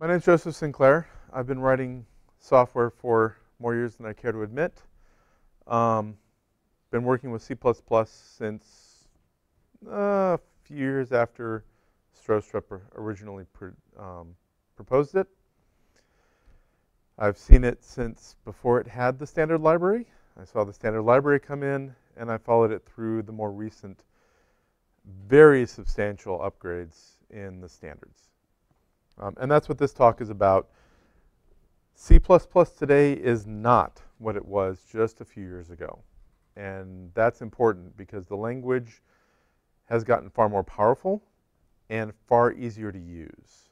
My name is Joseph Sinclair. I've been writing software for more years than I care to admit. Um, been working with C++ since uh, a few years after Stroustrup originally pr um, proposed it. I've seen it since before it had the standard library. I saw the standard library come in, and I followed it through the more recent, very substantial upgrades in the standards. Um, and that's what this talk is about. C++ today is not what it was just a few years ago. And that's important because the language has gotten far more powerful and far easier to use.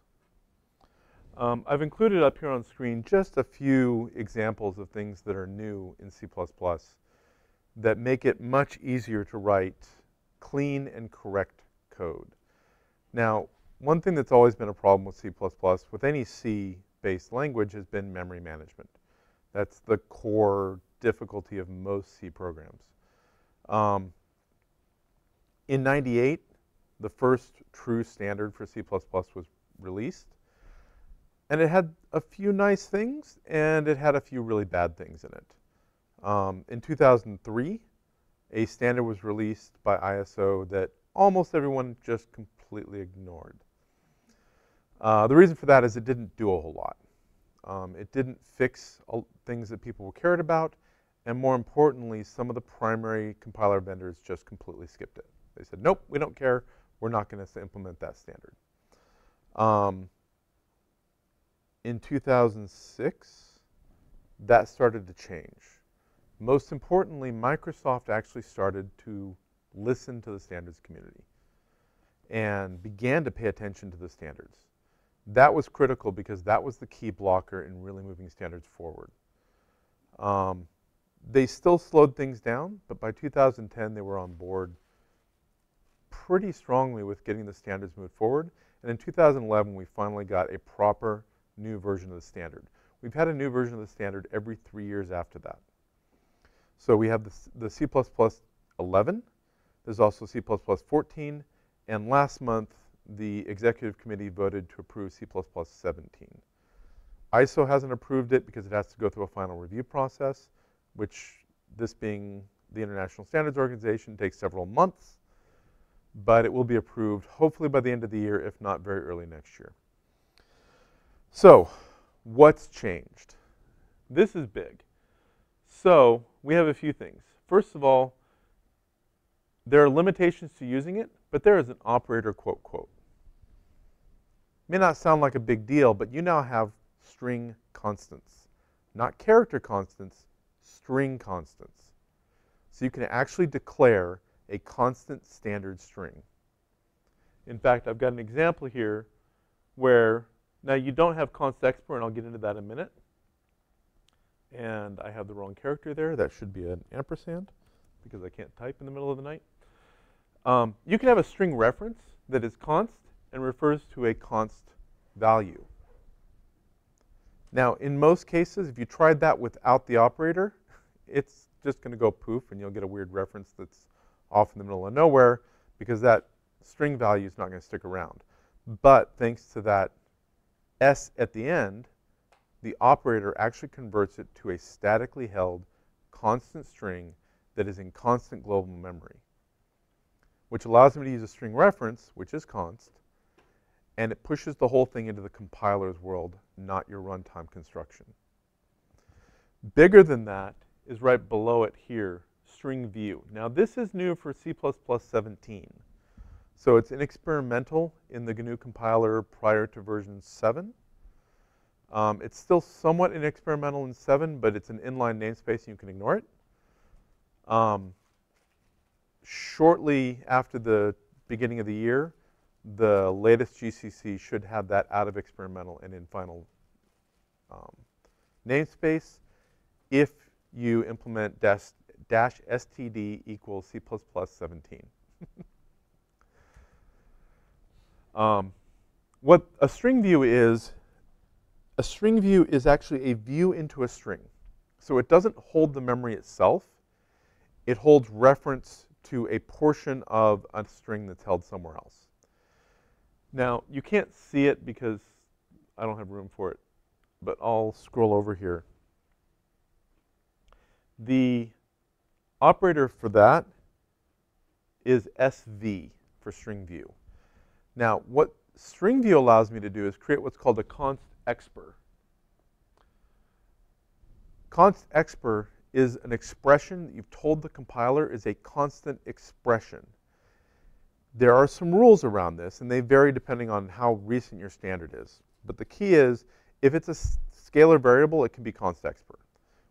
Um, I've included up here on screen just a few examples of things that are new in C++ that make it much easier to write clean and correct code. Now, one thing that's always been a problem with C++, with any C-based language, has been memory management. That's the core difficulty of most C programs. Um, in 98, the first true standard for C++ was released. And it had a few nice things, and it had a few really bad things in it. Um, in 2003, a standard was released by ISO that almost everyone just completely ignored. Uh, the reason for that is it didn't do a whole lot. Um, it didn't fix things that people cared about, and more importantly, some of the primary compiler vendors just completely skipped it. They said, nope, we don't care. We're not going to implement that standard. Um, in 2006, that started to change. Most importantly, Microsoft actually started to listen to the standards community and began to pay attention to the standards. That was critical because that was the key blocker in really moving standards forward. Um, they still slowed things down, but by 2010 they were on board pretty strongly with getting the standards moved forward. And in 2011 we finally got a proper new version of the standard. We've had a new version of the standard every three years after that. So we have the, the C++ 11, there's also C++ 14, and last month the executive committee voted to approve C++ 17. ISO hasn't approved it because it has to go through a final review process, which this being the International Standards Organization takes several months, but it will be approved hopefully by the end of the year, if not very early next year. So, what's changed? This is big. So, we have a few things. First of all, there are limitations to using it, but there is an operator quote quote. May not sound like a big deal, but you now have string constants. Not character constants, string constants. So you can actually declare a constant standard string. In fact, I've got an example here where now you don't have const expr, and I'll get into that in a minute. And I have the wrong character there. That should be an ampersand because I can't type in the middle of the night. Um, you can have a string reference that is const and refers to a const value. Now, in most cases, if you tried that without the operator, it's just going to go poof, and you'll get a weird reference that's off in the middle of nowhere because that string value is not going to stick around. But thanks to that S at the end, the operator actually converts it to a statically held constant string that is in constant global memory, which allows me to use a string reference, which is const, and it pushes the whole thing into the compiler's world, not your runtime construction. Bigger than that is right below it here, string view. Now this is new for C++ 17. So it's experimental in the GNU compiler prior to version 7. Um, it's still somewhat experimental in 7, but it's an inline namespace and you can ignore it. Um, shortly after the beginning of the year, the latest GCC should have that out of experimental and in final um, namespace if you implement dash, dash std equals C++ 17. um, what a string view is, a string view is actually a view into a string. So it doesn't hold the memory itself. It holds reference to a portion of a string that's held somewhere else. Now, you can't see it because I don't have room for it, but I'll scroll over here. The operator for that is SV for string view. Now, what string view allows me to do is create what's called a const expr. Const expr is an expression that you've told the compiler is a constant expression. There are some rules around this, and they vary depending on how recent your standard is. But the key is, if it's a scalar variable, it can be const expr,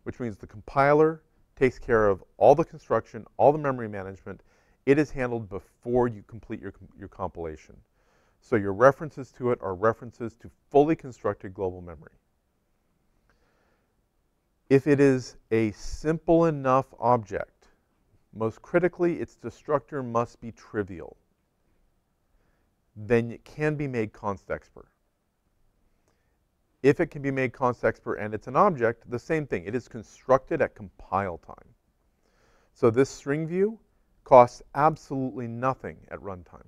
which means the compiler takes care of all the construction, all the memory management. It is handled before you complete your, your compilation. So your references to it are references to fully constructed global memory. If it is a simple enough object, most critically, its destructor must be trivial. Then it can be made const expr. If it can be made const expr and it's an object, the same thing. It is constructed at compile time. So this string view costs absolutely nothing at runtime.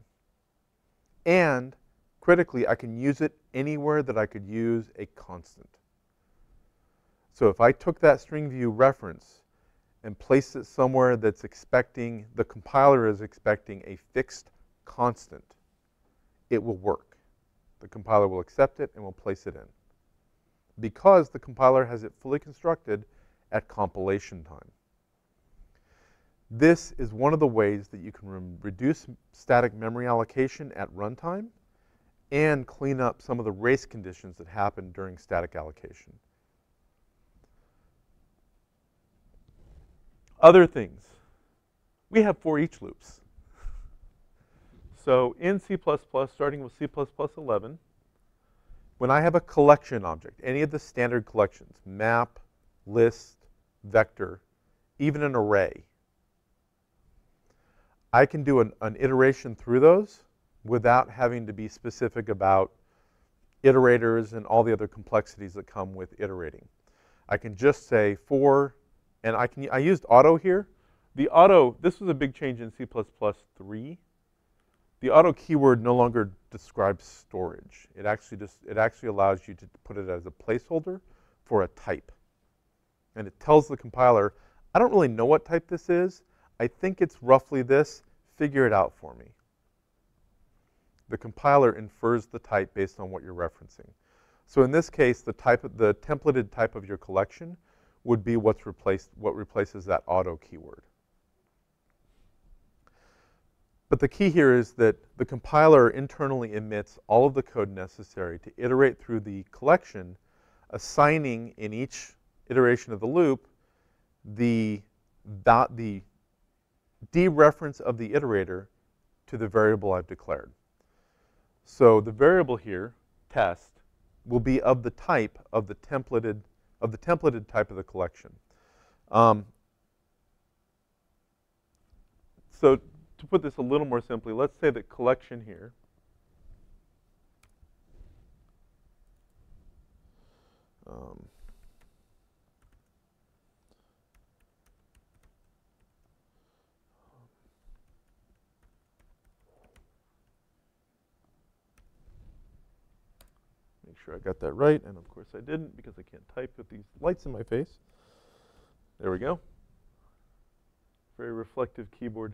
And critically, I can use it anywhere that I could use a constant. So if I took that string view reference and placed it somewhere that's expecting, the compiler is expecting a fixed constant, it will work. The compiler will accept it and will place it in. Because the compiler has it fully constructed at compilation time. This is one of the ways that you can re reduce static memory allocation at runtime and clean up some of the race conditions that happen during static allocation. Other things. We have for each loops. So in C++, starting with C++ 11, when I have a collection object, any of the standard collections, map, list, vector, even an array, I can do an, an iteration through those without having to be specific about iterators and all the other complexities that come with iterating. I can just say for, and I can I used auto here. The auto, this was a big change in C++ 3. The auto keyword no longer describes storage. It actually just it actually allows you to put it as a placeholder for a type. And it tells the compiler, I don't really know what type this is, I think it's roughly this. Figure it out for me. The compiler infers the type based on what you're referencing. So in this case, the type of, the templated type of your collection would be what's replaced, what replaces that auto keyword. But the key here is that the compiler internally emits all of the code necessary to iterate through the collection, assigning in each iteration of the loop the, the dereference of the iterator to the variable I've declared. So the variable here, test, will be of the type of the templated of the templated type of the collection. Um, so to put this a little more simply, let's say that collection here um, sure I got that right, and of course I didn't because I can't type with these lights in my face. There we go. Very reflective keyboard.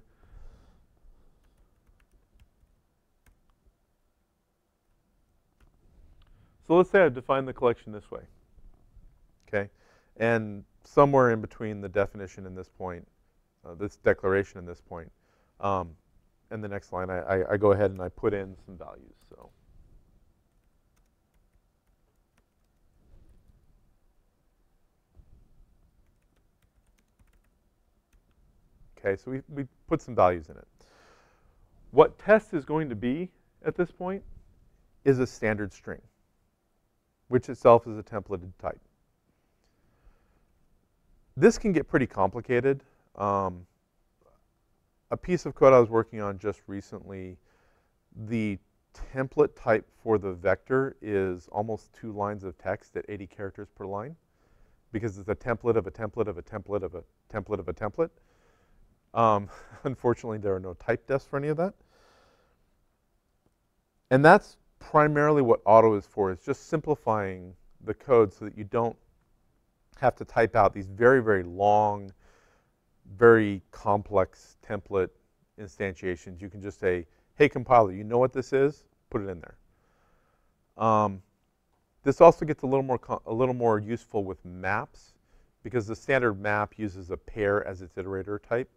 So let's say I've defined the collection this way, okay? And somewhere in between the definition and this point, uh, this declaration and this point, um, and the next line, I, I, I go ahead and I put in some values. So. Okay, so we, we put some values in it. What test is going to be at this point is a standard string, which itself is a templated type. This can get pretty complicated. Um, a piece of code I was working on just recently, the template type for the vector is almost two lines of text at 80 characters per line because it's a template of a template of a template of a template of a template. Um, unfortunately, there are no type defs for any of that. And that's primarily what auto is for, is just simplifying the code so that you don't have to type out these very, very long, very complex template instantiations. You can just say, hey, compiler, you know what this is? Put it in there. Um, this also gets a little more a little more useful with maps because the standard map uses a pair as its iterator type.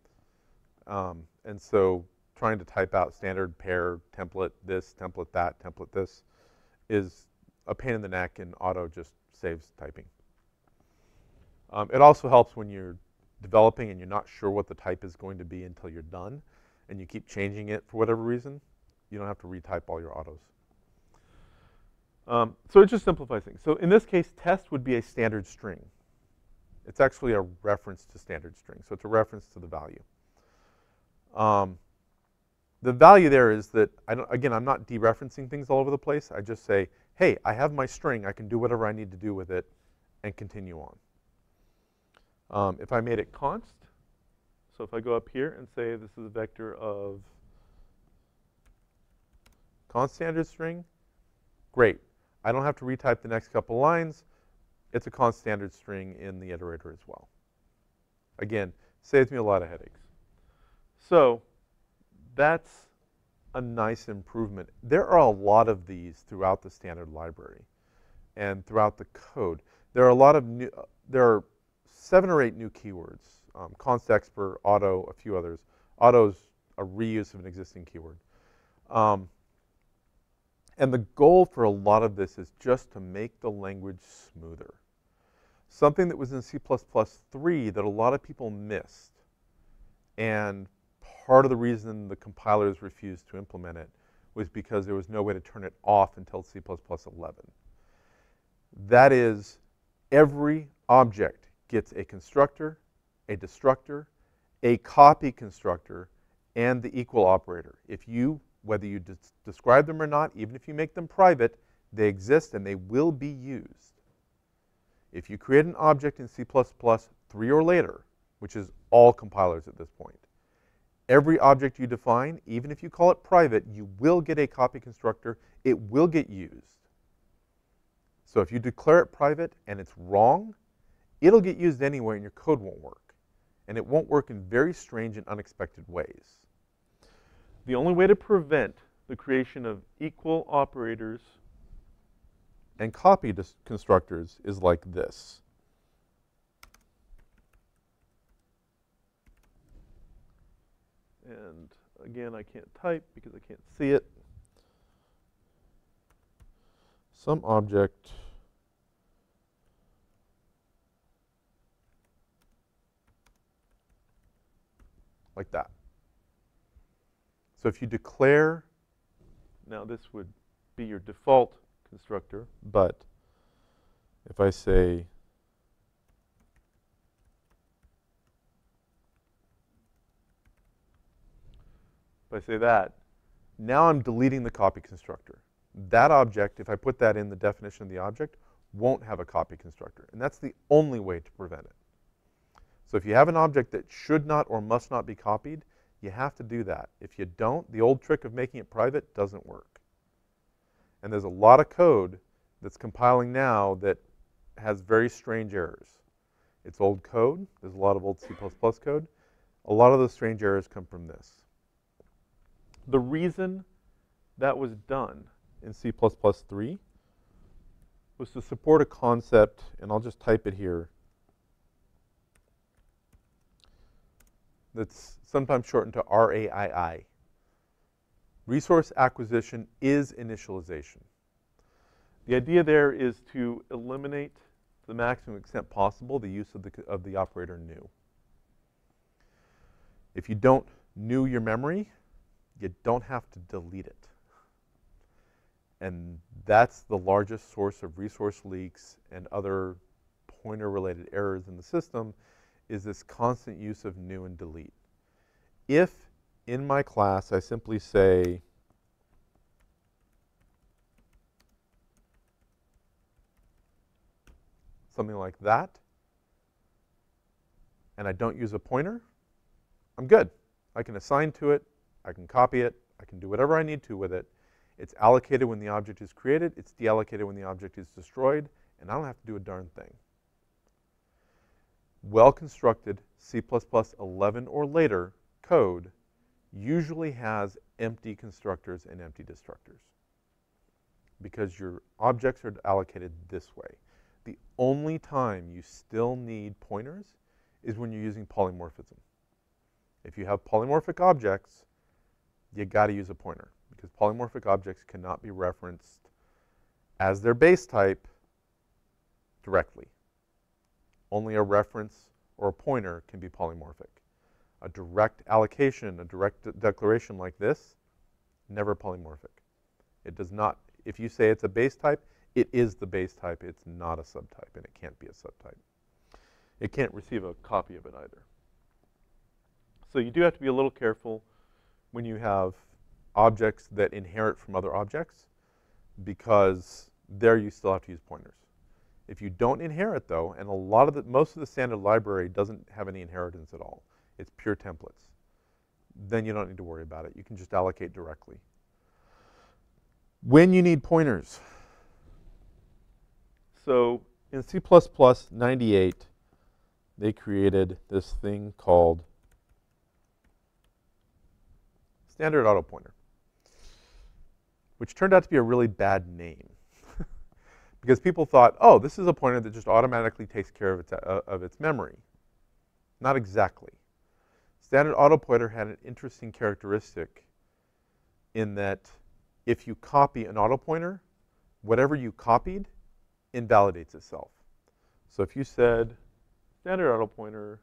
Um, and so trying to type out standard pair template this, template that, template this is a pain in the neck and auto just saves typing. Um, it also helps when you're developing and you're not sure what the type is going to be until you're done and you keep changing it for whatever reason, you don't have to retype all your autos. Um, so it just simplifies things. So in this case, test would be a standard string. It's actually a reference to standard string, so it's a reference to the value. Um, the value there is that, I don't, again, I'm not dereferencing things all over the place. I just say, hey, I have my string. I can do whatever I need to do with it and continue on. Um, if I made it const, so if I go up here and say this is a vector of const standard string, great. I don't have to retype the next couple lines. It's a const standard string in the iterator as well. Again, saves me a lot of headaches. So that's a nice improvement. There are a lot of these throughout the standard library and throughout the code. There are a lot of new, uh, there are seven or eight new keywords. Um, const auto, a few others. Auto's a reuse of an existing keyword. Um, and the goal for a lot of this is just to make the language smoother. Something that was in C++3 that a lot of people missed, and part of the reason the compilers refused to implement it was because there was no way to turn it off until C++11. That is, every object gets a constructor, a destructor, a copy constructor, and the equal operator. If you, whether you des describe them or not, even if you make them private, they exist and they will be used. If you create an object in C++3 or later, which is all compilers at this point, Every object you define, even if you call it private, you will get a copy constructor. It will get used. So if you declare it private and it's wrong, it'll get used anyway and your code won't work. And it won't work in very strange and unexpected ways. The only way to prevent the creation of equal operators and copy constructors is like this. And again, I can't type because I can't see it. Some object like that. So if you declare, now this would be your default constructor, but if I say if I say that, now I'm deleting the copy constructor. That object, if I put that in the definition of the object, won't have a copy constructor. And that's the only way to prevent it. So if you have an object that should not or must not be copied, you have to do that. If you don't, the old trick of making it private doesn't work. And there's a lot of code that's compiling now that has very strange errors. It's old code. There's a lot of old C++ code. A lot of those strange errors come from this. The reason that was done in C++3 was to support a concept, and I'll just type it here, that's sometimes shortened to RAII. Resource acquisition is initialization. The idea there is to eliminate to the maximum extent possible the use of the, of the operator new. If you don't new your memory, you don't have to delete it. And that's the largest source of resource leaks and other pointer-related errors in the system is this constant use of new and delete. If in my class I simply say something like that, and I don't use a pointer, I'm good. I can assign to it I can copy it. I can do whatever I need to with it. It's allocated when the object is created, it's deallocated when the object is destroyed, and I don't have to do a darn thing. Well-constructed C++ 11 or later code usually has empty constructors and empty destructors because your objects are allocated this way. The only time you still need pointers is when you're using polymorphism. If you have polymorphic objects, you got to use a pointer because polymorphic objects cannot be referenced as their base type directly. Only a reference or a pointer can be polymorphic. A direct allocation, a direct de declaration like this, never polymorphic. It does not, if you say it's a base type, it is the base type. It's not a subtype, and it can't be a subtype. It can't receive a copy of it either. So you do have to be a little careful when you have objects that inherit from other objects because there you still have to use pointers. If you don't inherit though, and a lot of the, most of the standard library doesn't have any inheritance at all, it's pure templates, then you don't need to worry about it. You can just allocate directly. When you need pointers. So in C++ 98, they created this thing called standard auto pointer, which turned out to be a really bad name because people thought, oh, this is a pointer that just automatically takes care of its, uh, of its memory. Not exactly. Standard auto pointer had an interesting characteristic in that if you copy an auto pointer, whatever you copied invalidates itself. So if you said standard auto pointer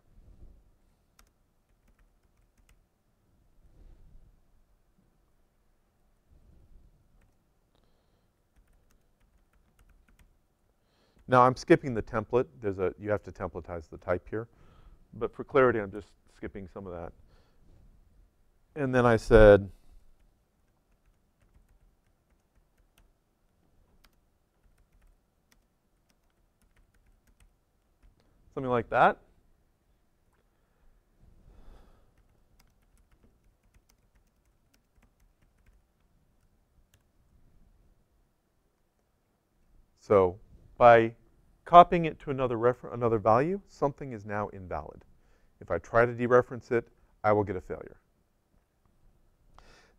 Now I'm skipping the template. There's a you have to templatize the type here. But for clarity, I'm just skipping some of that. And then I said something like that. So by copying it to another, another value, something is now invalid. If I try to dereference it, I will get a failure.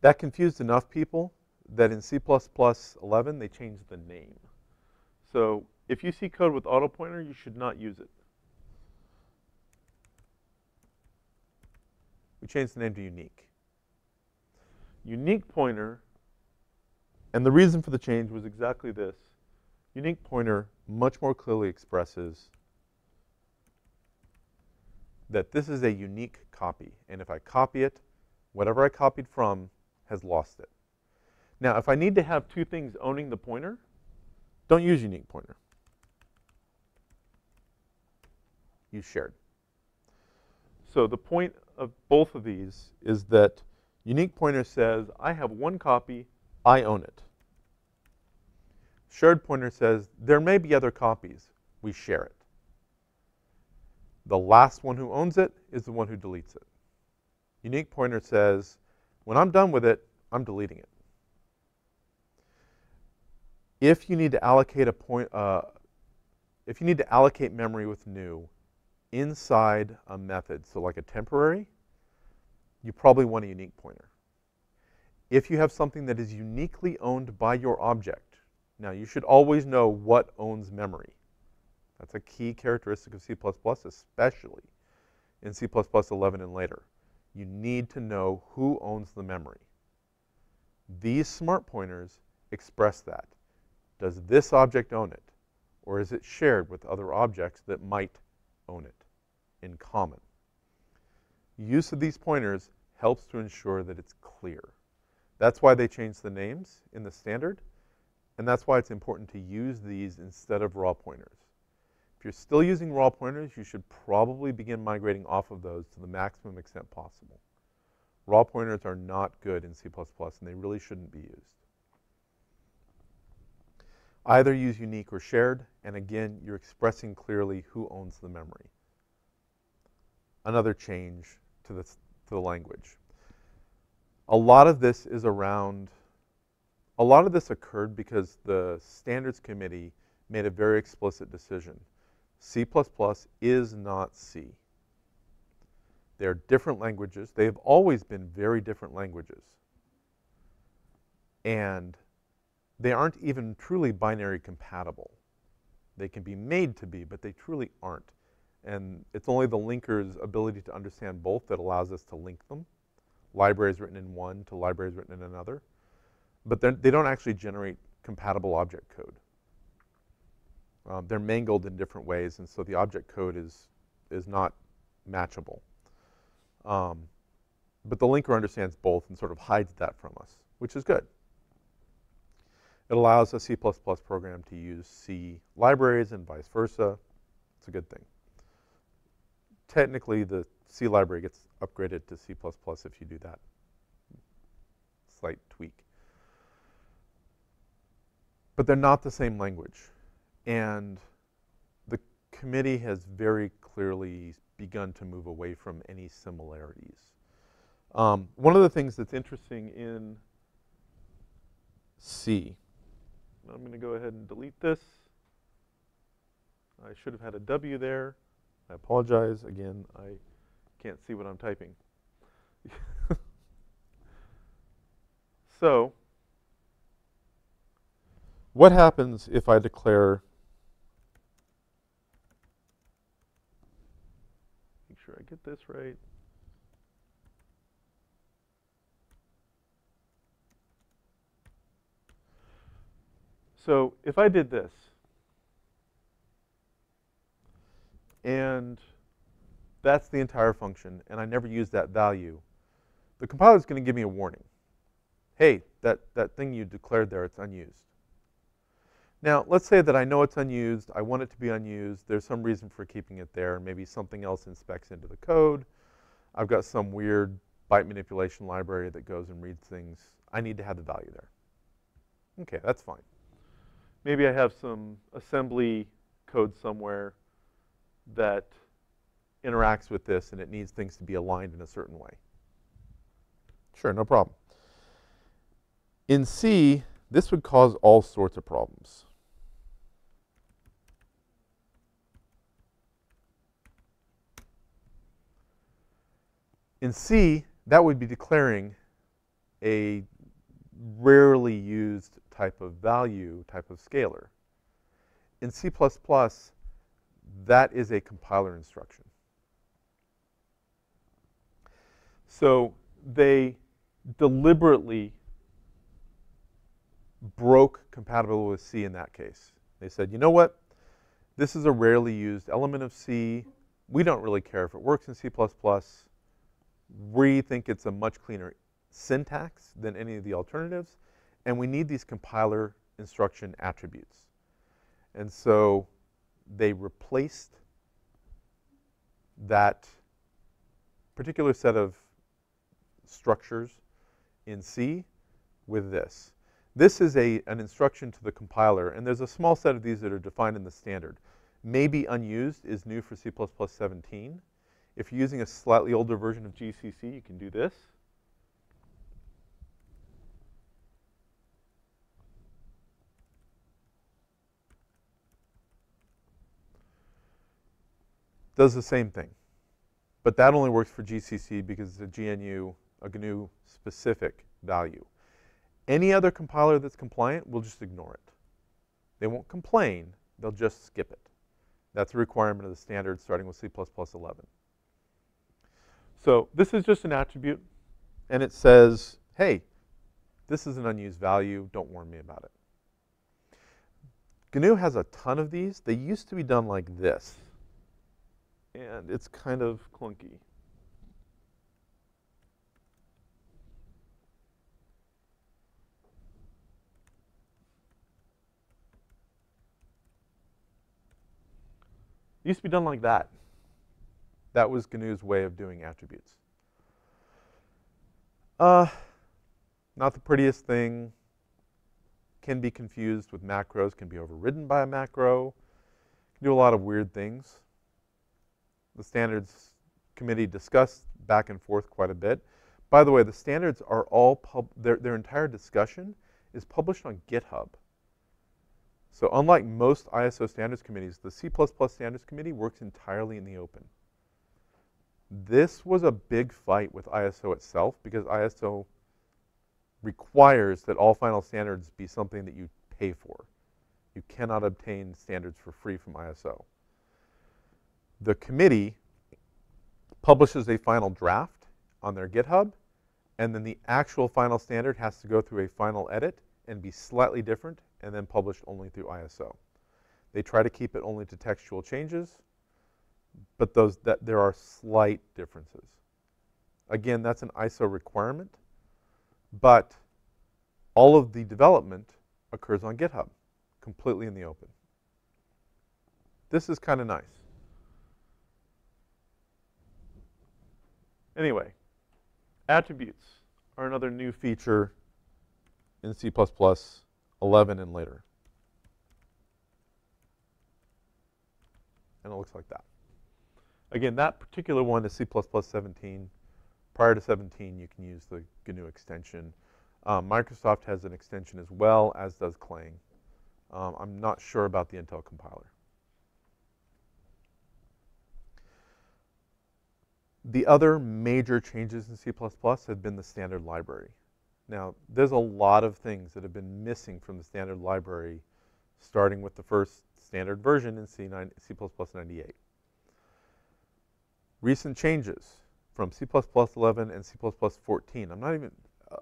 That confused enough people that in C++11, they changed the name. So if you see code with auto pointer, you should not use it. We changed the name to unique. Unique pointer, and the reason for the change was exactly this. Unique pointer much more clearly expresses that this is a unique copy. And if I copy it, whatever I copied from has lost it. Now, if I need to have two things owning the pointer, don't use unique pointer. Use shared. So the point of both of these is that unique pointer says, I have one copy, I own it. Shared pointer says there may be other copies. We share it. The last one who owns it is the one who deletes it. Unique pointer says when I'm done with it, I'm deleting it. If you need to allocate a point, uh, if you need to allocate memory with new inside a method, so like a temporary, you probably want a unique pointer. If you have something that is uniquely owned by your object, now, you should always know what owns memory. That's a key characteristic of C++, especially in C++ 11 and later. You need to know who owns the memory. These smart pointers express that. Does this object own it? Or is it shared with other objects that might own it in common? Use of these pointers helps to ensure that it's clear. That's why they changed the names in the standard. And that's why it's important to use these instead of raw pointers. If you're still using raw pointers, you should probably begin migrating off of those to the maximum extent possible. Raw pointers are not good in C++, and they really shouldn't be used. Either use unique or shared, and again, you're expressing clearly who owns the memory. Another change to the, to the language. A lot of this is around a lot of this occurred because the standards committee made a very explicit decision. C++ is not C. They're different languages. They've always been very different languages. And they aren't even truly binary compatible. They can be made to be, but they truly aren't. And it's only the linker's ability to understand both that allows us to link them. Libraries written in one to libraries written in another. But they don't actually generate compatible object code. Um, they're mangled in different ways, and so the object code is, is not matchable. Um, but the linker understands both and sort of hides that from us, which is good. It allows a C++ program to use C libraries and vice versa. It's a good thing. Technically, the C library gets upgraded to C++ if you do that. Slight tweak. But they're not the same language. And the committee has very clearly begun to move away from any similarities. Um, one of the things that's interesting in C, I'm going to go ahead and delete this. I should have had a W there. I apologize. Again, I can't see what I'm typing. so, what happens if I declare make sure I get this right. So if I did this, and that's the entire function, and I never use that value, the compiler is going to give me a warning. Hey, that, that thing you declared there, it's unused. Now, let's say that I know it's unused, I want it to be unused, there's some reason for keeping it there, maybe something else inspects into the code. I've got some weird byte manipulation library that goes and reads things. I need to have the value there. Okay, that's fine. Maybe I have some assembly code somewhere that interacts with this and it needs things to be aligned in a certain way. Sure, no problem. In C, this would cause all sorts of problems. In C, that would be declaring a rarely used type of value, type of scalar. In C++, that is a compiler instruction. So they deliberately broke compatibility with C in that case. They said, you know what? This is a rarely used element of C. We don't really care if it works in C++. We think it's a much cleaner syntax than any of the alternatives, and we need these compiler instruction attributes. And so they replaced that particular set of structures in C with this. This is a, an instruction to the compiler, and there's a small set of these that are defined in the standard. Maybe unused is new for C++ 17. If you're using a slightly older version of GCC, you can do this. Does the same thing. But that only works for GCC because it's a GNU, a GNU specific value. Any other compiler that's compliant will just ignore it. They won't complain, they'll just skip it. That's a requirement of the standard starting with C++ 11. So this is just an attribute, and it says, hey, this is an unused value, don't warn me about it. GNU has a ton of these. They used to be done like this, and it's kind of clunky. It used to be done like that. That was GNU's way of doing attributes. Uh, not the prettiest thing. Can be confused with macros, can be overridden by a macro. Can do a lot of weird things. The standards committee discussed back and forth quite a bit. By the way, the standards are all, pub their, their entire discussion is published on GitHub. So unlike most ISO standards committees, the C++ standards committee works entirely in the open. This was a big fight with ISO itself because ISO requires that all final standards be something that you pay for. You cannot obtain standards for free from ISO. The committee publishes a final draft on their GitHub, and then the actual final standard has to go through a final edit and be slightly different and then published only through ISO. They try to keep it only to textual changes, but those that there are slight differences. Again, that's an ISO requirement, but all of the development occurs on GitHub, completely in the open. This is kind of nice. Anyway, attributes are another new feature in C++ 11 and later. And it looks like that. Again, that particular one is C++ 17. Prior to 17, you can use the GNU extension. Um, Microsoft has an extension as well, as does Clang. Um, I'm not sure about the Intel compiler. The other major changes in C++ have been the standard library. Now, there's a lot of things that have been missing from the standard library, starting with the first standard version in C9, C++98. Recent changes from C++11 and C++14. I'm not even,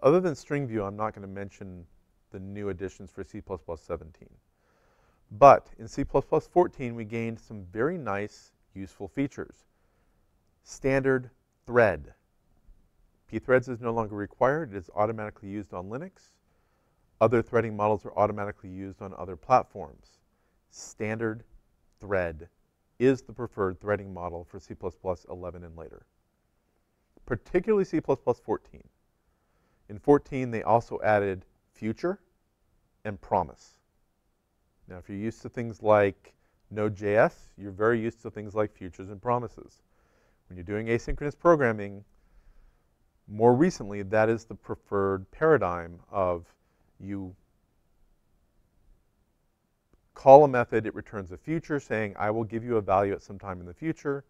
other than string view, I'm not going to mention the new additions for C++17. But in C++14, we gained some very nice, useful features standard thread. pthreads is no longer required. It is automatically used on Linux. Other threading models are automatically used on other platforms. Standard thread is the preferred threading model for C++ 11 and later, particularly C++ 14. In 14, they also added future and promise. Now, if you're used to things like Node.js, you're very used to things like futures and promises. When you're doing asynchronous programming, more recently, that is the preferred paradigm of you call a method, it returns a future saying, I will give you a value at some time in the future.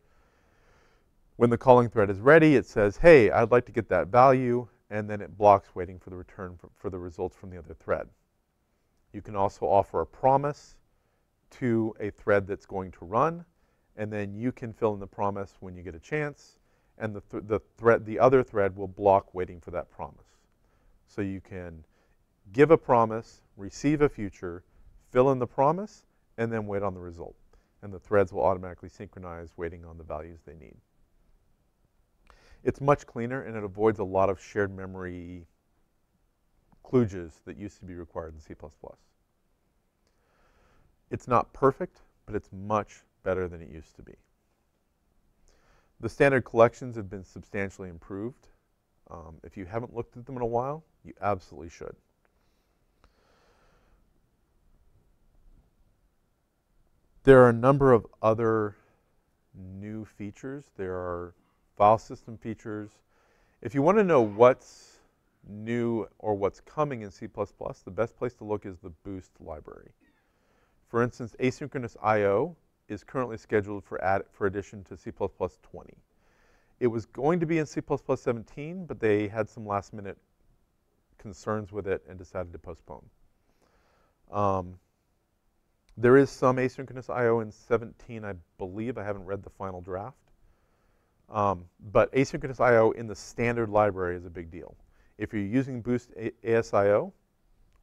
When the calling thread is ready, it says, hey, I'd like to get that value, and then it blocks waiting for the return for, for the results from the other thread. You can also offer a promise to a thread that's going to run, and then you can fill in the promise when you get a chance, and the, th the thread, the other thread will block waiting for that promise. So you can give a promise, receive a future, fill in the promise, and then wait on the result. And the threads will automatically synchronize waiting on the values they need. It's much cleaner and it avoids a lot of shared memory kludges that used to be required in C++. It's not perfect, but it's much better than it used to be. The standard collections have been substantially improved. Um, if you haven't looked at them in a while, you absolutely should. There are a number of other new features. There are file system features. If you want to know what's new or what's coming in C++, the best place to look is the Boost library. For instance, asynchronous I.O is currently scheduled for, add, for addition to C++ 20. It was going to be in C++ 17, but they had some last minute concerns with it and decided to postpone. Um, there is some asynchronous I.O. in 17, I believe. I haven't read the final draft. Um, but asynchronous I.O. in the standard library is a big deal. If you're using Boost a ASIO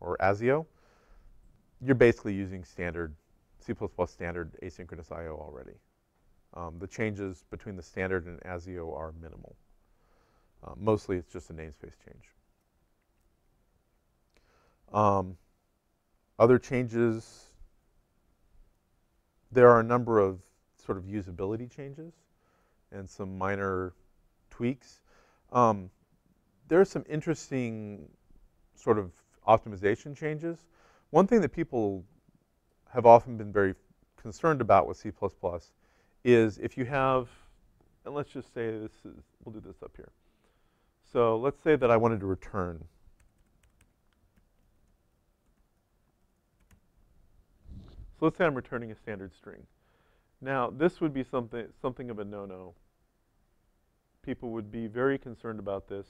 or ASIO, you're basically using standard C++ standard asynchronous I.O. already. Um, the changes between the standard and ASIO are minimal. Uh, mostly it's just a namespace change. Um, other changes, there are a number of sort of usability changes and some minor tweaks. Um, there are some interesting sort of optimization changes. One thing that people have often been very concerned about with C++ is if you have, and let's just say this is, we'll do this up here. So let's say that I wanted to return So let's say I'm returning a standard string. Now, this would be something, something of a no-no. People would be very concerned about this,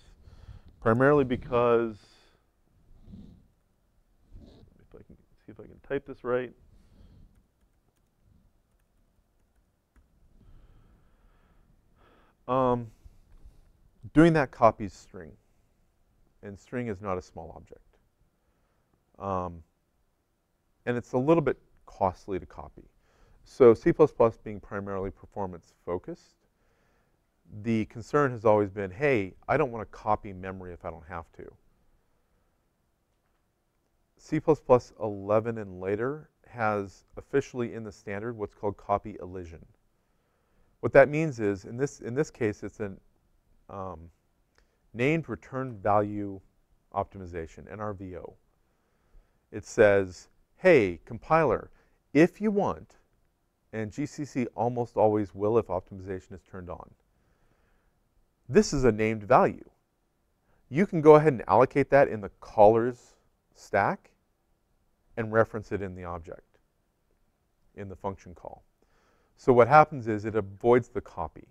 primarily because, if I can see if I can type this right. Um, doing that copies string, and string is not a small object. Um, and it's a little bit costly to copy. So C++ being primarily performance focused, the concern has always been, hey, I don't want to copy memory if I don't have to. C++ 11 and later has officially in the standard what's called copy elision. What that means is, in this, in this case, it's a um, named return value optimization, NRVO. It says, hey, compiler, if you want, and GCC almost always will if optimization is turned on, this is a named value. You can go ahead and allocate that in the callers stack and reference it in the object, in the function call. So what happens is it avoids the copy.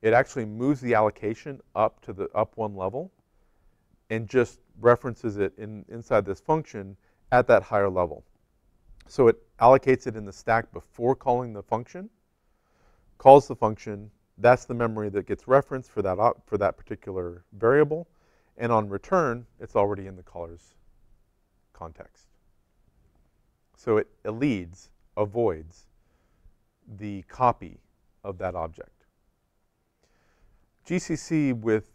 It actually moves the allocation up to the up one level and just references it in, inside this function at that higher level. So it allocates it in the stack before calling the function, calls the function, that's the memory that gets referenced for that, for that particular variable, and on return, it's already in the caller's context. So it leads, avoids the copy of that object. GCC with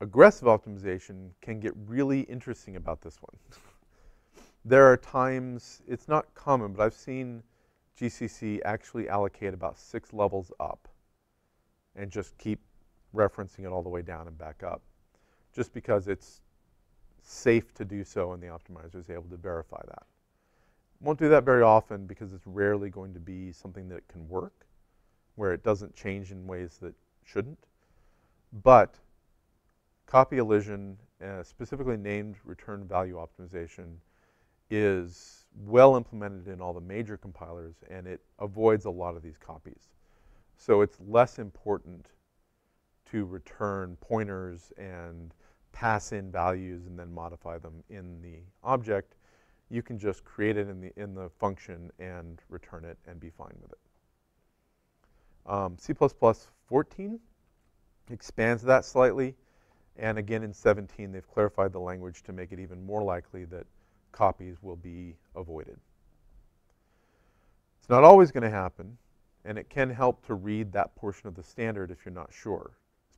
aggressive optimization can get really interesting about this one. there are times, it's not common, but I've seen GCC actually allocate about six levels up and just keep referencing it all the way down and back up, just because it's safe to do so and the optimizer is able to verify that. Won't do that very often because it's rarely going to be something that can work, where it doesn't change in ways that shouldn't. But copy elision, uh, specifically named return value optimization, is well implemented in all the major compilers and it avoids a lot of these copies. So it's less important to return pointers and pass in values and then modify them in the object. You can just create it in the, in the function and return it and be fine with it. Um, C++ 14 expands that slightly. And again, in 17, they've clarified the language to make it even more likely that copies will be avoided. It's not always going to happen, and it can help to read that portion of the standard if you're not sure,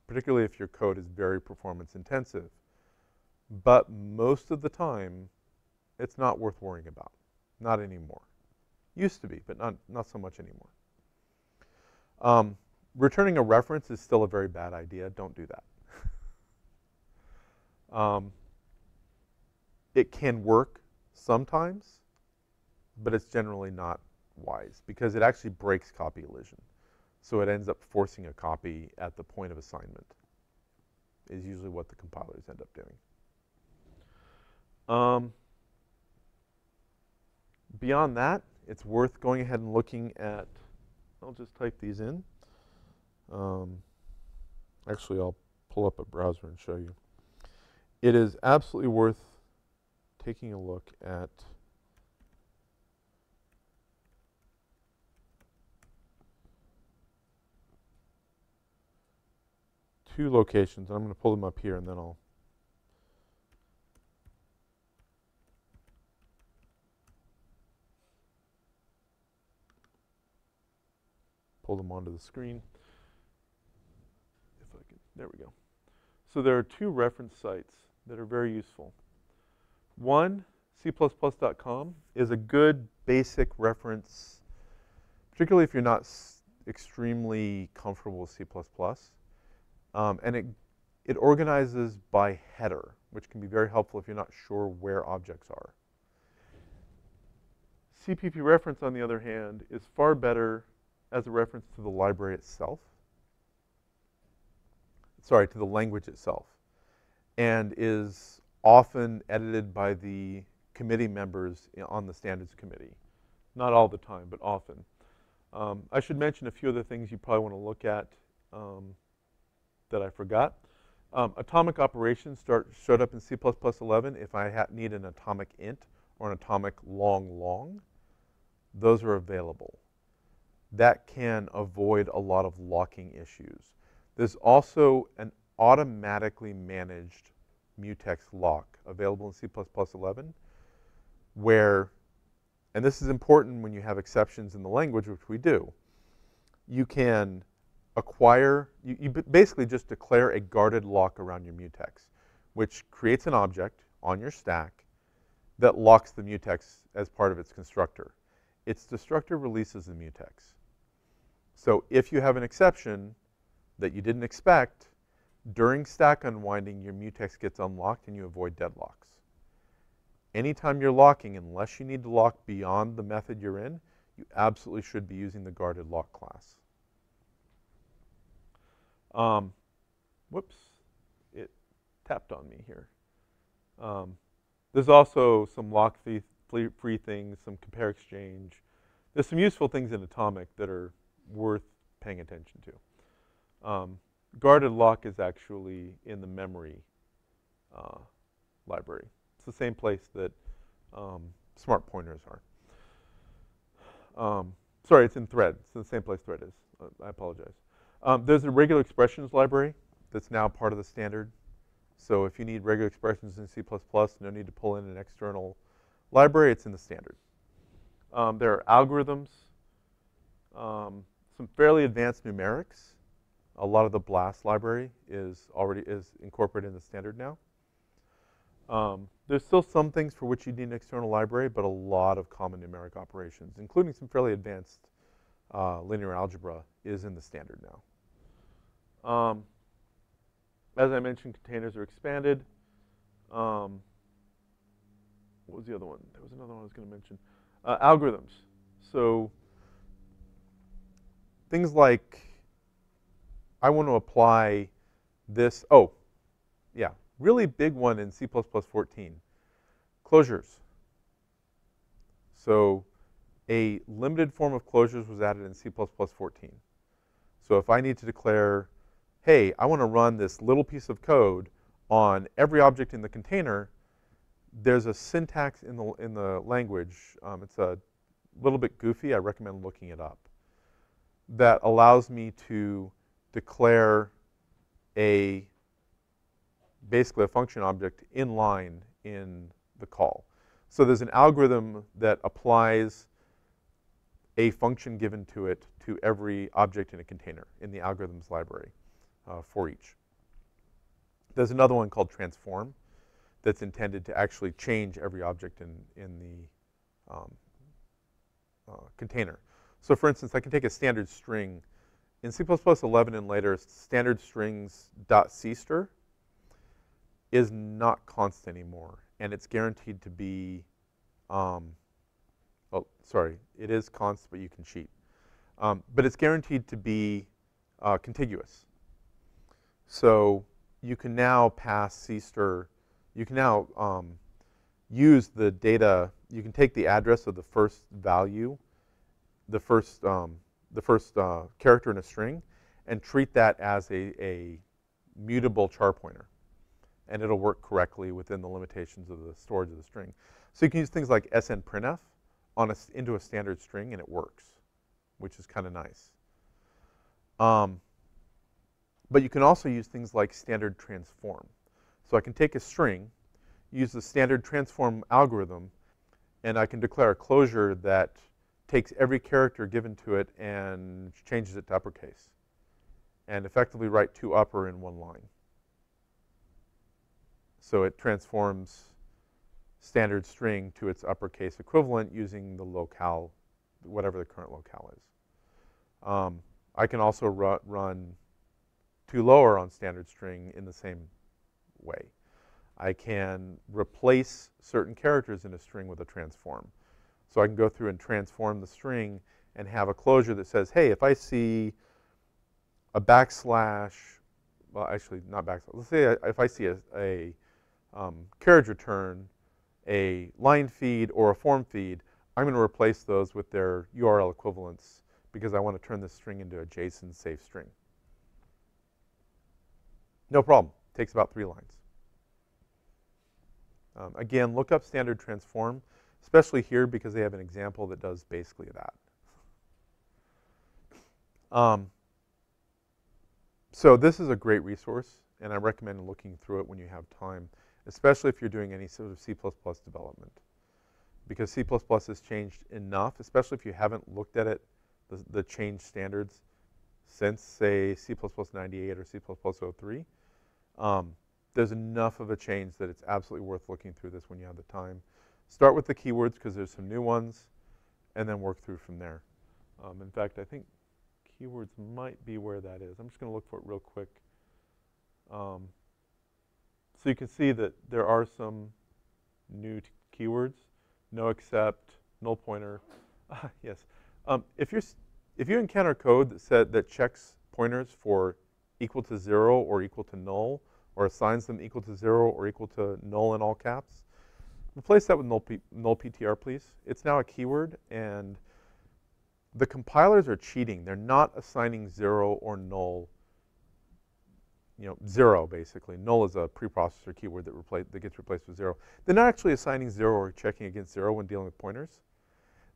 particularly if your code is very performance intensive. But most of the time, it's not worth worrying about. Not anymore. Used to be, but not, not so much anymore. Um, returning a reference is still a very bad idea. Don't do that. um, it can work sometimes, but it's generally not wise because it actually breaks copy elision. So it ends up forcing a copy at the point of assignment is usually what the compilers end up doing. Um, beyond that, it's worth going ahead and looking at, I'll just type these in. Um, actually, I'll pull up a browser and show you. It is absolutely worth taking a look at two locations. I'm going to pull them up here and then I'll pull them onto the screen. If I can, there we go. So there are two reference sites that are very useful. One, C++.com, is a good basic reference, particularly if you're not extremely comfortable with C++. Um, and it, it organizes by header, which can be very helpful if you're not sure where objects are. CPP reference, on the other hand, is far better as a reference to the library itself. Sorry, to the language itself. And is often edited by the committee members on the standards committee, Not all the time, but often. Um, I should mention a few other things you probably want to look at um, that I forgot. Um, atomic operations start, showed up in C++11 if I need an atomic int or an atomic long long. Those are available. That can avoid a lot of locking issues. There's also an automatically managed mutex lock available in C++11 where, and this is important when you have exceptions in the language, which we do, you can acquire, you, you basically just declare a guarded lock around your mutex, which creates an object on your stack that locks the mutex as part of its constructor. Its destructor releases the mutex. So if you have an exception that you didn't expect, during stack unwinding, your mutex gets unlocked and you avoid deadlocks. Anytime you're locking, unless you need to lock beyond the method you're in, you absolutely should be using the guarded lock class. Um, whoops, it tapped on me here. Um, there's also some lock free, free things, some compare exchange. There's some useful things in Atomic that are worth paying attention to. Um, guarded lock is actually in the memory uh, library. It's the same place that um, smart pointers are. Um, sorry, it's in thread. It's in the same place thread is. Uh, I apologize. Um, there's a regular expressions library that's now part of the standard. So if you need regular expressions in C++, no need to pull in an external library. It's in the standard. Um, there are algorithms, um, some fairly advanced numerics. A lot of the BLAS library is already is incorporated in the standard now. Um, there's still some things for which you need an external library, but a lot of common numeric operations, including some fairly advanced uh, linear algebra, is in the standard now. Um, as I mentioned, containers are expanded. Um, what was the other one? There was another one I was going to mention. Uh, algorithms. So things like I want to apply this. Oh, yeah, really big one in C++ 14. Closures. So a limited form of closures was added in C++ 14. So if I need to declare, hey, I want to run this little piece of code on every object in the container, there's a syntax in the, in the language. Um, it's a little bit goofy. I recommend looking it up. That allows me to declare a basically a function object in line in the call. So there's an algorithm that applies a function given to it to every object in a container in the algorithms library uh, for each. There's another one called transform that's intended to actually change every object in, in the um, uh, container. So for instance, I can take a standard string. In C++11 and later, standard strings dot .cstr is not const anymore, and it's guaranteed to be um, oh, sorry, it is const, but you can cheat. Um, but it's guaranteed to be uh, contiguous. So you can now pass cstr, you can now um, use the data, you can take the address of the first value, the first, um, the first uh, character in a string, and treat that as a, a mutable char pointer. And it'll work correctly within the limitations of the storage of the string. So you can use things like snprintf, on a, into a standard string and it works, which is kind of nice. Um, but you can also use things like standard transform. So I can take a string, use the standard transform algorithm, and I can declare a closure that takes every character given to it and changes it to uppercase, and effectively write toupper in one line. So it transforms standard string to its uppercase equivalent using the locale, whatever the current locale is. Um, I can also ru run tolower on standard string in the same way. I can replace certain characters in a string with a transform. So I can go through and transform the string and have a closure that says, hey, if I see a backslash, well, actually not backslash, let's say if I see a, a um, carriage return a line feed or a form feed, I'm going to replace those with their URL equivalents because I want to turn this string into a JSON safe string. No problem. Takes about three lines. Um, again, look up standard transform, especially here because they have an example that does basically that. Um, so this is a great resource, and I recommend looking through it when you have time, especially if you're doing any sort of C++ development. Because C++ has changed enough, especially if you haven't looked at it, the, the change standards since, say, C++ 98 or C++ 03. Um, there's enough of a change that it's absolutely worth looking through this when you have the time. Start with the keywords because there's some new ones, and then work through from there. Um, in fact, I think keywords might be where that is. I'm just going to look for it real quick. Um, so you can see that there are some new keywords. noexcept, null pointer. Ah, yes. Um, if, you're, if you encounter code that, said, that checks pointers for equal to 0 or equal to null, or assigns them equal to 0 or equal to null in all caps, replace that with null, P, null PTR, please. It's now a keyword, and the compilers are cheating. They're not assigning 0 or null, you know, 0, basically. Null is a preprocessor keyword that, replace, that gets replaced with 0. They're not actually assigning 0 or checking against 0 when dealing with pointers.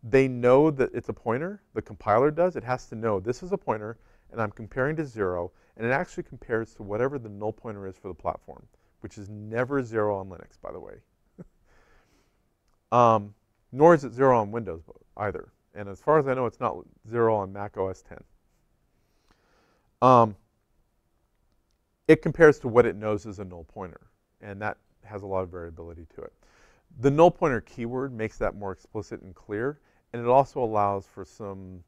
They know that it's a pointer. The compiler does. It has to know this is a pointer, and I'm comparing to 0, and it actually compares to whatever the null pointer is for the platform, which is never 0 on Linux, by the way. Um, nor is it 0 on Windows either. And as far as I know, it's not 0 on Mac OS 10. Um, it compares to what it knows as a null pointer, and that has a lot of variability to it. The null pointer keyword makes that more explicit and clear, and it also allows for some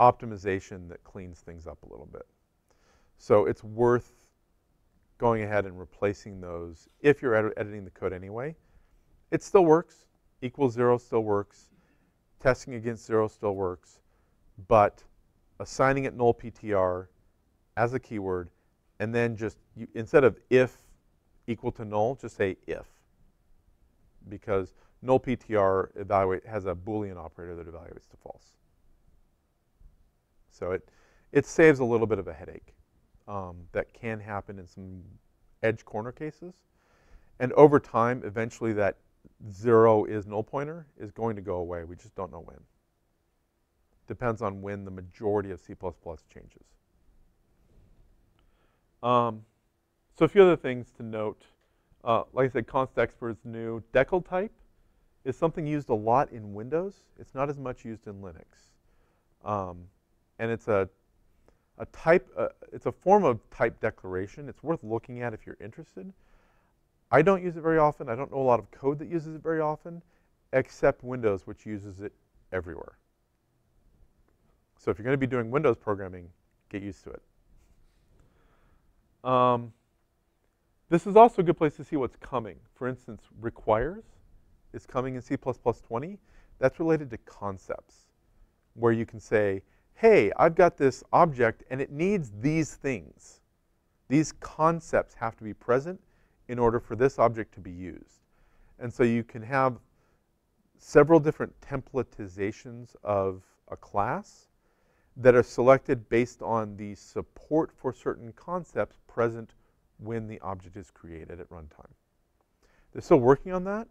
optimization that cleans things up a little bit. So it's worth going ahead and replacing those if you're ed editing the code anyway. It still works. Equals zero still works. Testing against zero still works. But assigning it null PTR as a keyword, and then just, you, instead of if equal to null, just say if. Because null PTR evaluate has a Boolean operator that evaluates to false. So it, it saves a little bit of a headache um, that can happen in some edge corner cases. And over time, eventually that zero is null pointer is going to go away. We just don't know when. Depends on when the majority of C++ changes. Um, so a few other things to note. Uh, like I said, constexpr is new. decltype is something used a lot in Windows. It's not as much used in Linux. Um, and it's a, a type, uh, it's a form of type declaration. It's worth looking at if you're interested. I don't use it very often. I don't know a lot of code that uses it very often, except Windows, which uses it everywhere. So if you're going to be doing Windows programming, get used to it. Um, this is also a good place to see what's coming. For instance, requires is coming in C++ 20. That's related to concepts, where you can say, hey, I've got this object and it needs these things. These concepts have to be present in order for this object to be used. And so you can have several different templatizations of a class that are selected based on the support for certain concepts present when the object is created at runtime. They're still working on that,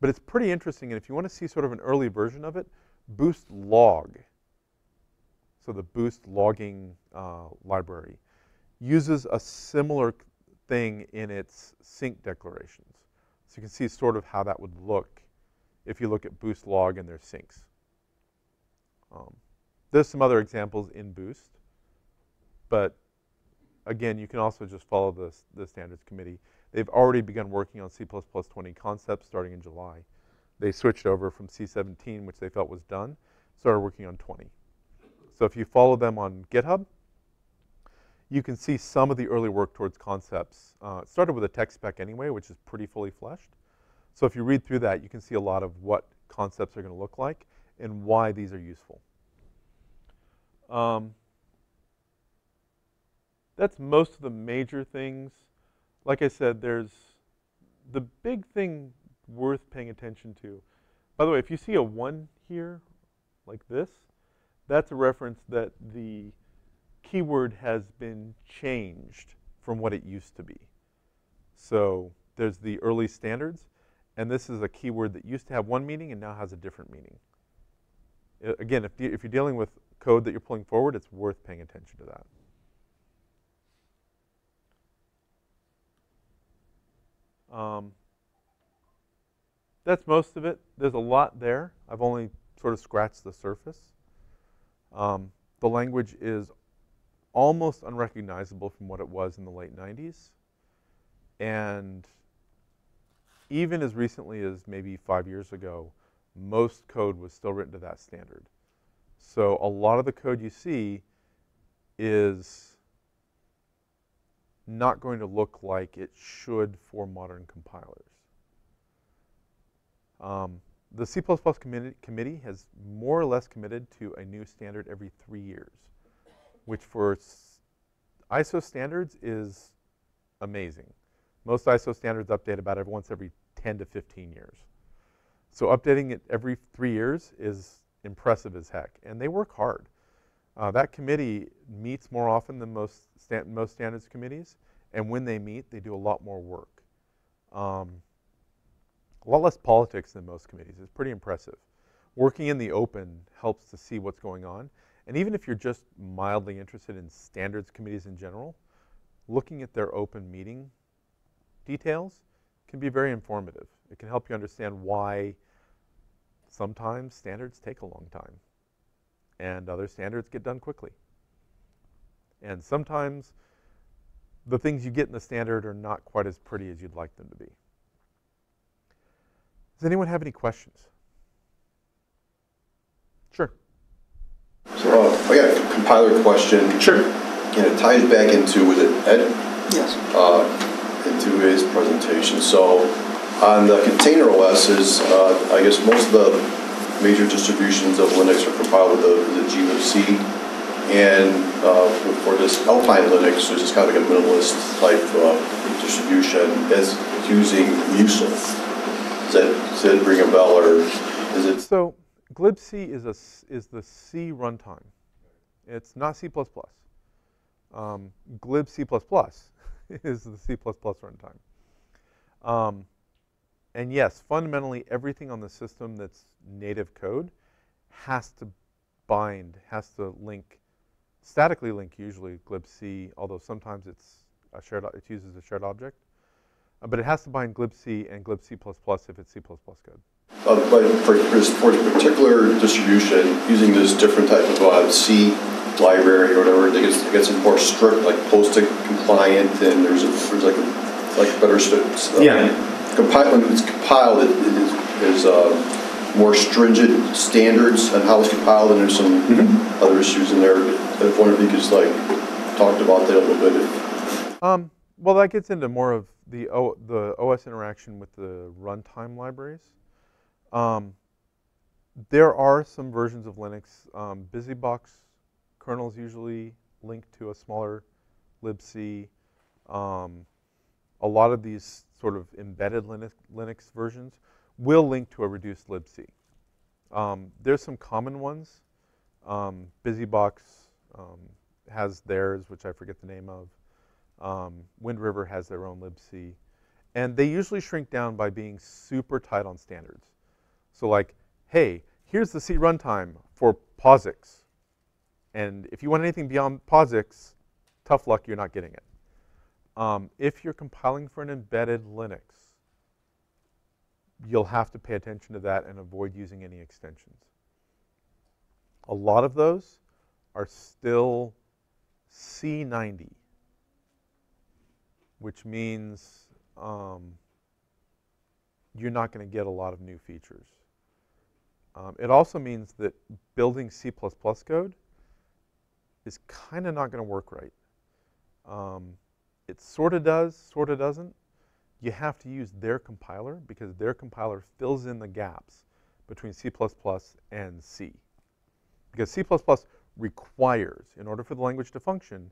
but it's pretty interesting. And if you want to see sort of an early version of it, Boost Log so the Boost logging uh, library, uses a similar thing in its sink declarations. So you can see sort of how that would look if you look at Boost log and their sinks. Um, there's some other examples in Boost, but again, you can also just follow the, the standards committee. They've already begun working on C++ 20 concepts starting in July. They switched over from C17, which they felt was done, started working on 20. So if you follow them on GitHub, you can see some of the early work towards concepts. Uh, it started with a tech spec anyway, which is pretty fully fleshed. So if you read through that, you can see a lot of what concepts are going to look like and why these are useful. Um, that's most of the major things. Like I said, there's the big thing worth paying attention to. By the way, if you see a 1 here, like this, that's a reference that the keyword has been changed from what it used to be. So there's the early standards, and this is a keyword that used to have one meaning and now has a different meaning. Uh, again, if, if you're dealing with code that you're pulling forward, it's worth paying attention to that. Um, that's most of it. There's a lot there. I've only sort of scratched the surface. Um, the language is almost unrecognizable from what it was in the late 90s. And even as recently as maybe five years ago, most code was still written to that standard. So a lot of the code you see is not going to look like it should for modern compilers. Um, the C++ committee, committee has more or less committed to a new standard every three years, which for ISO standards is amazing. Most ISO standards update about every once every 10 to 15 years. So updating it every three years is impressive as heck, and they work hard. Uh, that committee meets more often than most, most standards committees, and when they meet, they do a lot more work. Um, a lot less politics than most committees. It's pretty impressive. Working in the open helps to see what's going on. And even if you're just mildly interested in standards committees in general, looking at their open meeting details can be very informative. It can help you understand why sometimes standards take a long time and other standards get done quickly. And sometimes the things you get in the standard are not quite as pretty as you'd like them to be. Does anyone have any questions? Sure. So uh, I got a compiler question. Sure. And it ties back into, was it Ed? Yes. Uh, into his presentation. So on the container OSs, uh, I guess most of the major distributions of Linux are compiled with the, the glibc. And uh, for this Alpine Linux, which is kind of like a minimalist type uh, distribution, is using musl. Does that, does that ring a bell, or is it? So glibc is a is the C runtime. It's not C++. Um, glibc++ is the C++ runtime. Um, and yes, fundamentally, everything on the system that's native code has to bind, has to link, statically link usually glibc, although sometimes it's a shared, it uses a shared object. Uh, but it has to bind glibc and glibc++ if it's C++ code. Uh, but for, for a particular distribution, using this different type of uh, C library or whatever, it gets, it gets more strict, like POSIX compliant, and there's, a, there's like a, like better uh, yeah. Compile, when it's compiled, it, it is, there's uh, more stringent standards on how it's compiled, and there's some mm -hmm. other issues in there. I wonder if you could just like talked about that a little bit. Um, well, that gets into more of the, o, the OS interaction with the runtime libraries. Um, there are some versions of Linux. Um, BusyBox kernels usually link to a smaller libc. Um, a lot of these sort of embedded Linux, Linux versions will link to a reduced libc. Um, there's some common ones. Um, BusyBox um, has theirs, which I forget the name of. Um, Wind River has their own libc. And they usually shrink down by being super tight on standards. So like, hey, here's the C runtime for POSIX. And if you want anything beyond POSIX, tough luck, you're not getting it. Um, if you're compiling for an embedded Linux, you'll have to pay attention to that and avoid using any extensions. A lot of those are still C90 which means um, you're not going to get a lot of new features. Um, it also means that building C++ code is kind of not going to work right. Um, it sort of does, sort of doesn't. You have to use their compiler because their compiler fills in the gaps between C++ and C. Because C++ requires, in order for the language to function,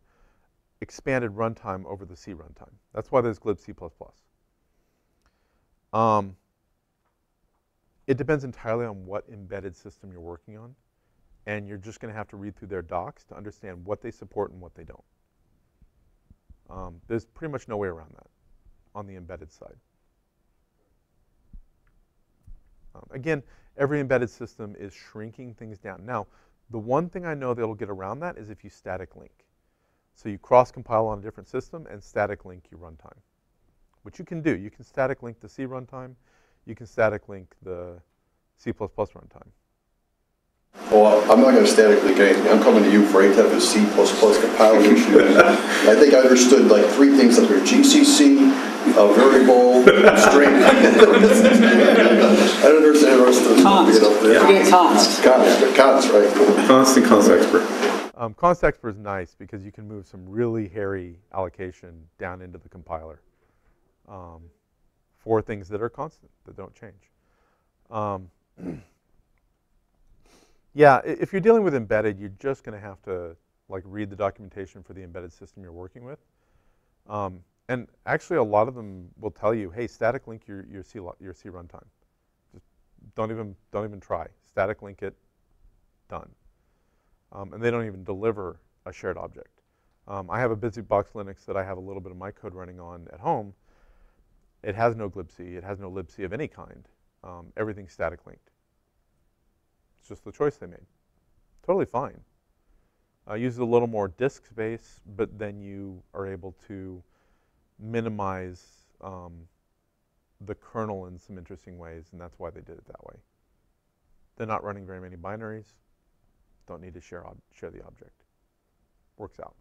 expanded runtime over the C runtime. That's why there's glib C++. Um, It depends entirely on what embedded system you're working on, and you're just going to have to read through their docs to understand what they support and what they don't. Um, there's pretty much no way around that on the embedded side. Um, again, every embedded system is shrinking things down. Now, the one thing I know that'll get around that is if you static link. So you cross compile on a different system and static link your runtime, which you can do. You can static link the C runtime. You can static link the C++ runtime. Well, I'm not gonna static link anything, I'm coming to you for any type of C++ compiler issue. I think I understood like three things up there, GCC, a variable, string. I don't understand the rest of the stuff Const. up there. Forget const. Const, const, right. Constant constexpr. Um, constexpr is nice because you can move some really hairy allocation down into the compiler um, for things that are constant, that don't change. Um, yeah, if you're dealing with embedded, you're just going to have to like read the documentation for the embedded system you're working with. Um, and actually, a lot of them will tell you, "Hey, static link your your C your C runtime. Just don't even don't even try. Static link it. Done." Um, and they don't even deliver a shared object. Um, I have a BusyBox Linux that I have a little bit of my code running on at home. It has no glibc. It has no libc of any kind. Um, everything's static linked. It's just the choice they made. Totally fine. Uh, uses a little more disk space, but then you are able to minimize um, the kernel in some interesting ways, and that's why they did it that way. They're not running very many binaries. Don't need to share share the object. Works out.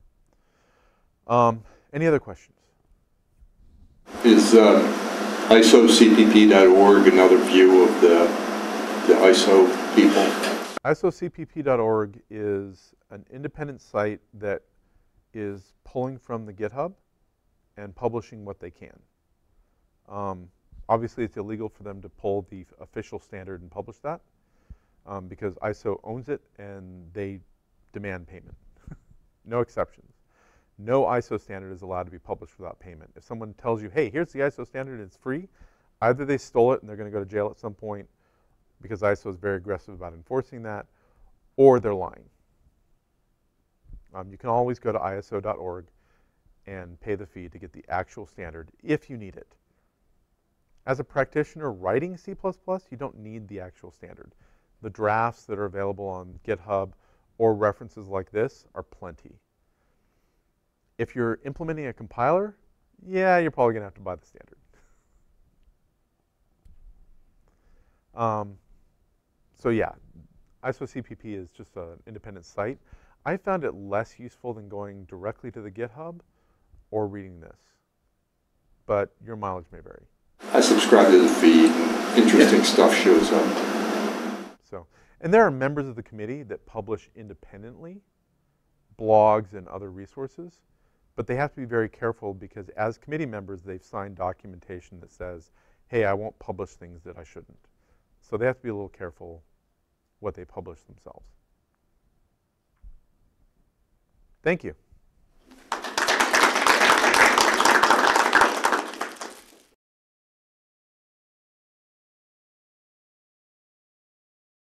Um, any other questions? Is uh, isocpp.org another view of the, the ISO people? ISOCPP.org is an independent site that is pulling from the GitHub and publishing what they can. Um, obviously, it's illegal for them to pull the official standard and publish that um, because ISO owns it and they demand payment. no exceptions. No ISO standard is allowed to be published without payment. If someone tells you, hey, here's the ISO standard and it's free, either they stole it and they're going to go to jail at some point because ISO is very aggressive about enforcing that, or they're lying. Um, you can always go to ISO.org and pay the fee to get the actual standard if you need it. As a practitioner writing C++, you don't need the actual standard. The drafts that are available on GitHub or references like this are plenty. If you're implementing a compiler, yeah, you're probably going to have to buy the standard. Um, so yeah, ISOCPP is just an independent site. I found it less useful than going directly to the GitHub or reading this, but your mileage may vary. I subscribe to the feed, and interesting stuff shows up. So, and there are members of the committee that publish independently blogs and other resources, but they have to be very careful because as committee members, they've signed documentation that says, hey, I won't publish things that I shouldn't. So they have to be a little careful what they publish themselves. Thank you.